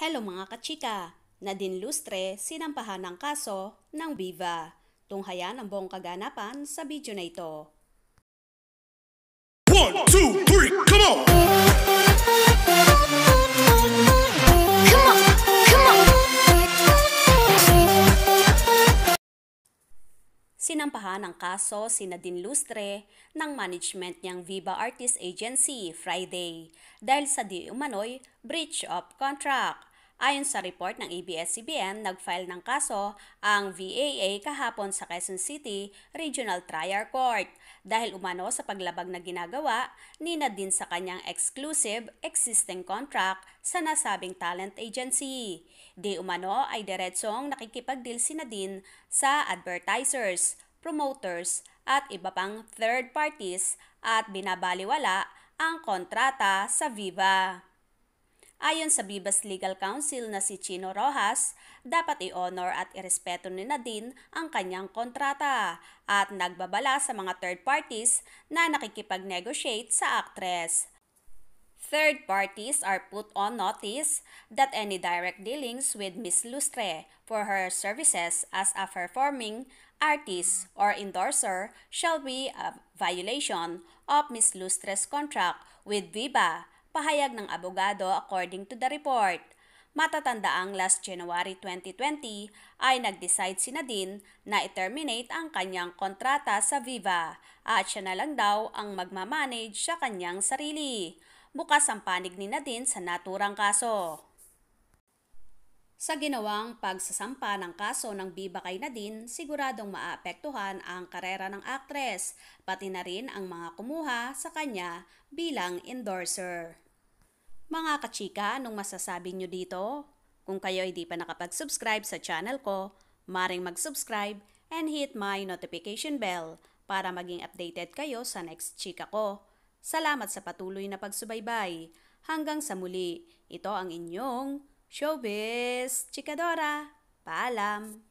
Hello mga kachika! Nadine Lustre sinampahan ng kaso ng Viva. Tunghayan ang buong kaganapan sa video na ito. One, two, three, come on! Come on, come on. Sinampahan ng kaso si Nadine Lustre ng management niyang Viva Artist Agency Friday dahil sa di umano'y breach of contract. Ayon sa report ng ABS-CBN, nag-file ng kaso ang VAA kahapon sa Quezon City Regional Trial Court dahil umano sa paglabag na ginagawa ni Nadine sa kanyang exclusive existing contract sa nasabing talent agency. Di umano ay diretsong nakikipag-deal si Nadine sa advertisers, promoters at iba pang third parties at binabaliwala ang kontrata sa Viva. Ayon sa Vivas Legal Counsel na si Chino Rojas, dapat i-honor at irespeto ni Nadine ang kanyang kontrata at nagbabala sa mga third parties na nakikipag-negotiate sa actress. Third parties are put on notice that any direct dealings with Ms. Lustre for her services as a performing artist or endorser shall be a violation of Ms. Lustre's contract with Viva pahayag ng abogado according to the report. Matatandaang last January 2020 ay nag-decide si Nadine na i-terminate ang kanyang kontrata sa Viva at siya na lang daw ang magmamanage sa kanyang sarili. Bukas ang panig ni Nadine sa naturang kaso. Sa ginawang pagsasampa ng kaso ng Biba kay Nadine, siguradong maapektuhan ang karera ng aktres, pati na rin ang mga kumuha sa kanya bilang endorser. Mga kachika, anong masasabi nyo dito? Kung kayo hindi pa nakapag-subscribe sa channel ko, maring mag-subscribe and hit my notification bell para maging updated kayo sa next chika ko. Salamat sa patuloy na pagsubaybay. Hanggang sa muli, ito ang inyong Showbiz Chikadora. Paalam!